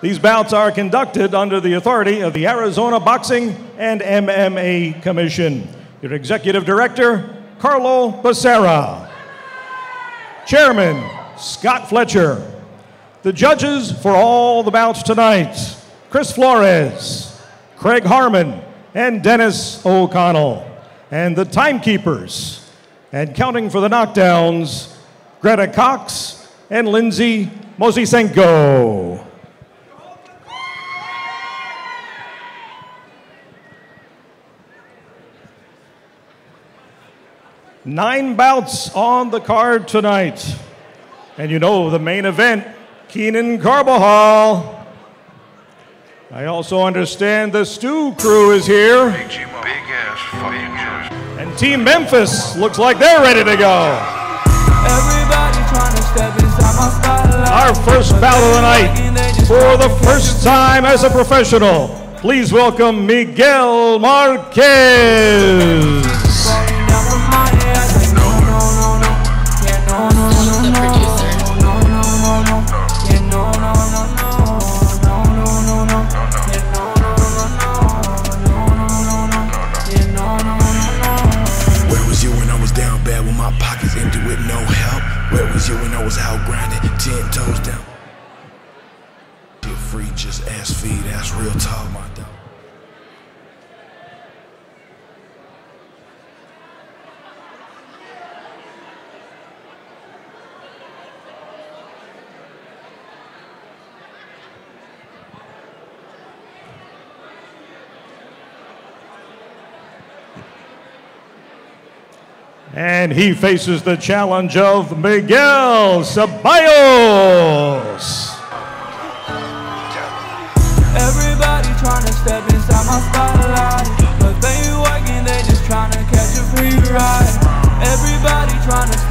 These bouts are conducted under the authority of the Arizona Boxing and MMA Commission. Your executive director, Carlo Becerra. Chairman, Scott Fletcher. The judges for all the bouts tonight, Chris Flores, Craig Harmon, and Dennis O'Connell. And the timekeepers, and counting for the knockdowns, Greta Cox and Lindsay Mozisenko. Nine bouts on the card tonight. And you know the main event, Keenan Carbajal. I also understand the Stew crew is here. And Team Memphis looks like they're ready to go. Our first battle of the night for the first time as a professional. Please welcome Miguel Marquez. And he faces the challenge of Miguel Ceballos. Everybody tryna step inside my spotlight But they working, they just tryna catch a free ride Everybody tryna step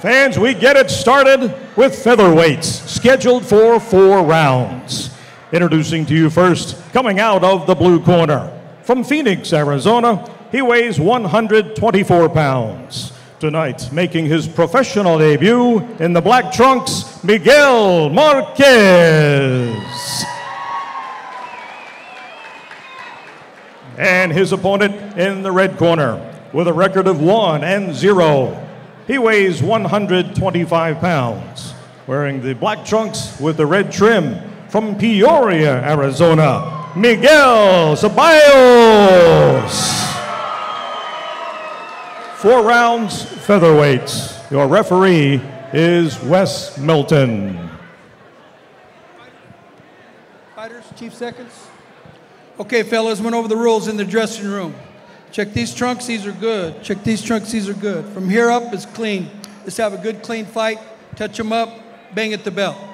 Fans, we get it started with featherweights, scheduled for four rounds. Introducing to you first, coming out of the blue corner. From Phoenix, Arizona, he weighs 124 pounds. Tonight, making his professional debut in the black trunks, Miguel Marquez. And his opponent in the red corner, with a record of 1 and 0. He weighs 125 pounds, wearing the black trunks with the red trim from Peoria, Arizona, Miguel Ceballos. Four rounds, featherweights. Your referee is Wes Milton. Fighters, Chief Seconds. Okay, fellas, went over the rules in the dressing room. Check these trunks, these are good. Check these trunks, these are good. From here up, it's clean. Let's have a good, clean fight. Touch them up, bang at the bell.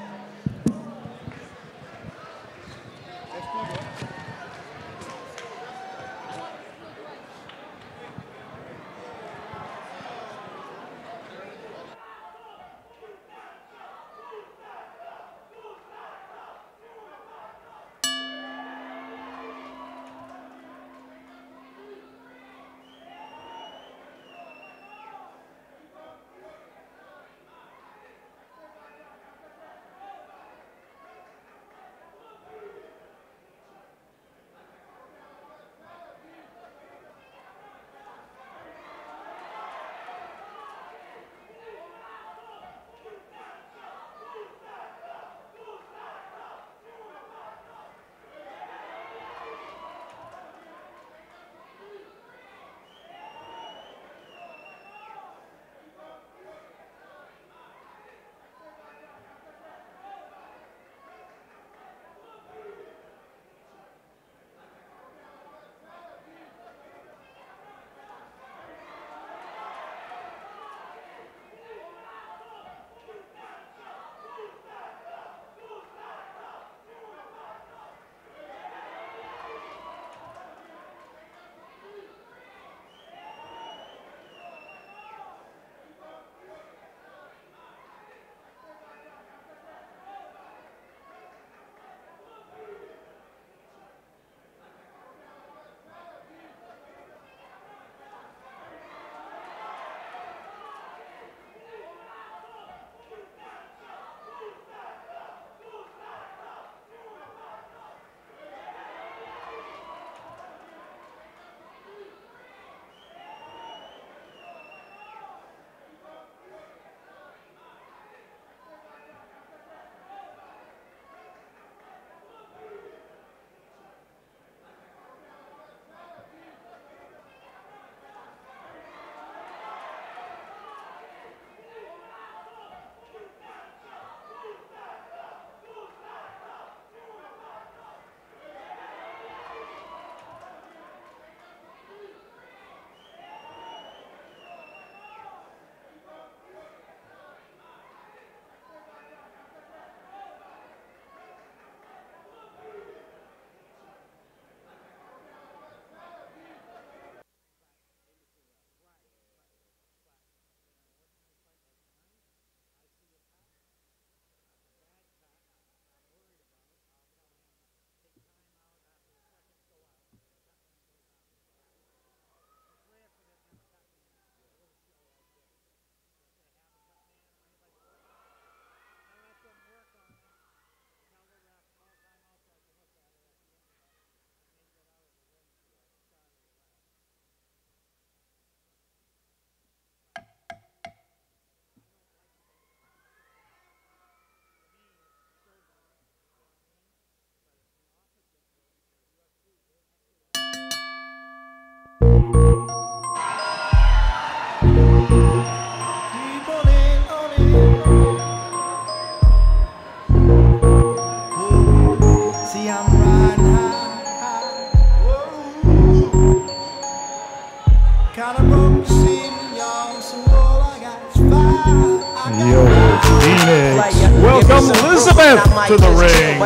To the ring.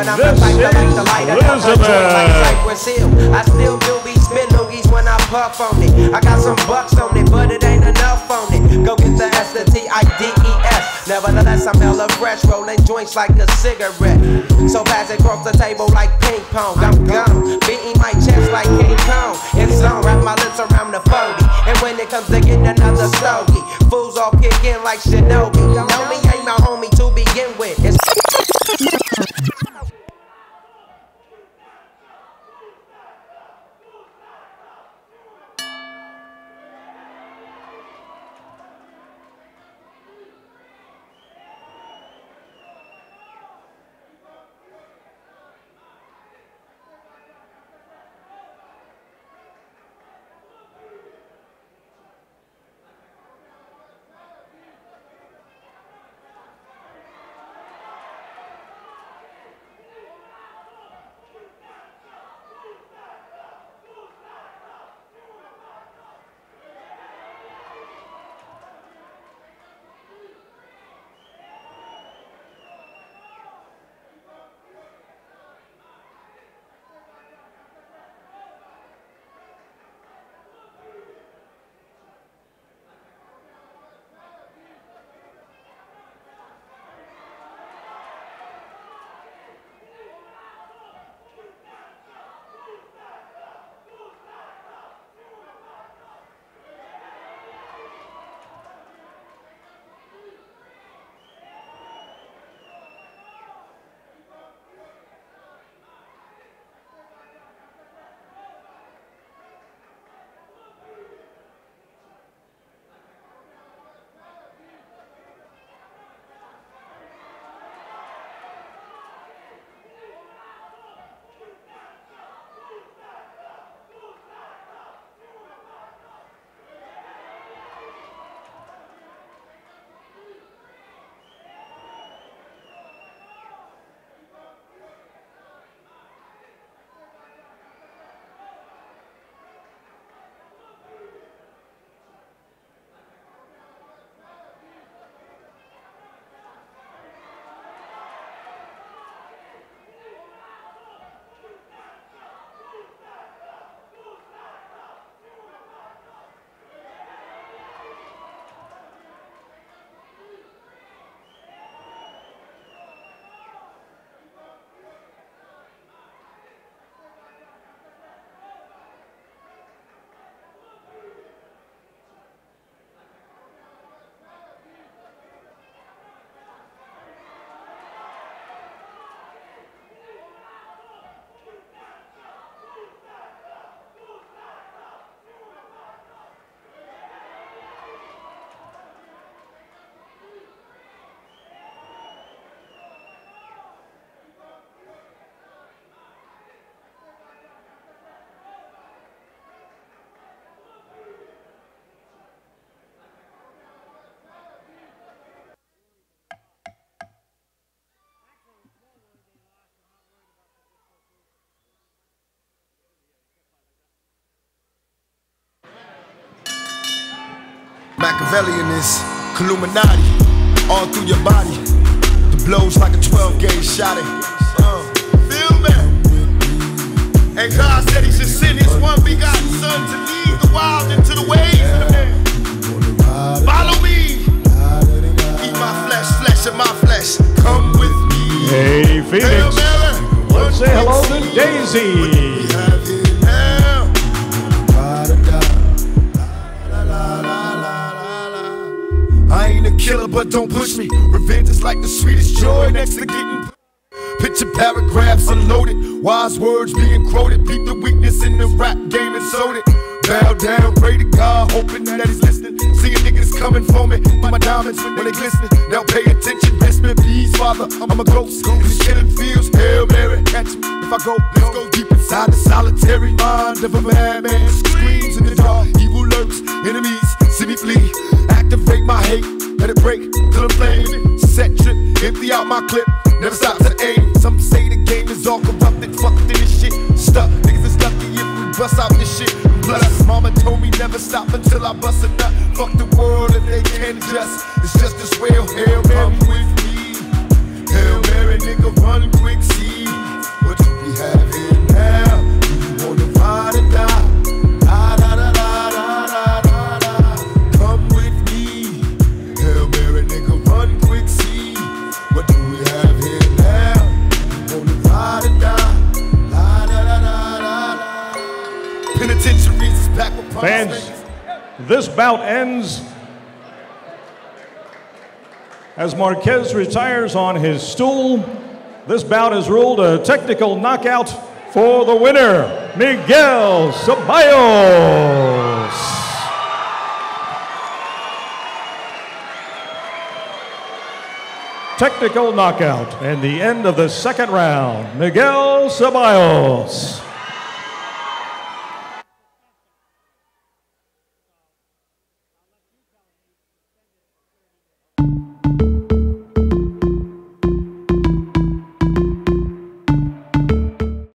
This is Elizabeth. I still do be spit loogies when I puff on it. I got some bucks on it, but it ain't enough on it. Go get the S, the T, I, D, E, S. Nevertheless, I'm hella fresh, rolling joints like a cigarette. So pass it across the table like ping pong. I'm gone, beating my chest like King Kong. It's on, wrap my lips around the 40. And when it comes to getting another stogie, fools all kick in like Shinobi. thank Machiavellian is Illuminati all through your body. The blows like a 12 gauge shot. It. Uh, feel me? And God said He should send His one begotten Son to lead the wild into the ways of the man. Follow me. Eat my flesh, flesh of my flesh. Come with me. Hey, Hail Phoenix. Mary. Let's say hello to Daisy. Killer, but don't push me. Revenge is like the sweetest joy next to getting. Picture paragraphs unloaded, wise words being quoted. Beat the weakness in the rap game and sold it. Bow down, pray to God, hoping that he's listening. Seeing niggas coming for me, my diamonds when they glistening. Now pay attention, best me please, Father. I'm a ghost, these killing fields. Hail Mary, catch me if I go. Let's go deep inside the solitary mind of a madman. Screams in the dark, evil lurks, enemies see me flee. Activate my hate, let it break till I'm flaming. Set trip, empty out my clip, never stop to aim. Some say the game is all corrupted, fucked in this shit. Stuck, niggas is lucky if we bust out this shit. Plus, mama told me never stop until I bust a nut. Fuck the world if they can't adjust. It's just as well, Hail Mary with me. Hail Mary, nigga run quick, see what do we have here now? Fans, this bout ends as Marquez retires on his stool. This bout is ruled a technical knockout for the winner, Miguel Ceballos. Technical knockout and the end of the second round. Miguel Ceballos.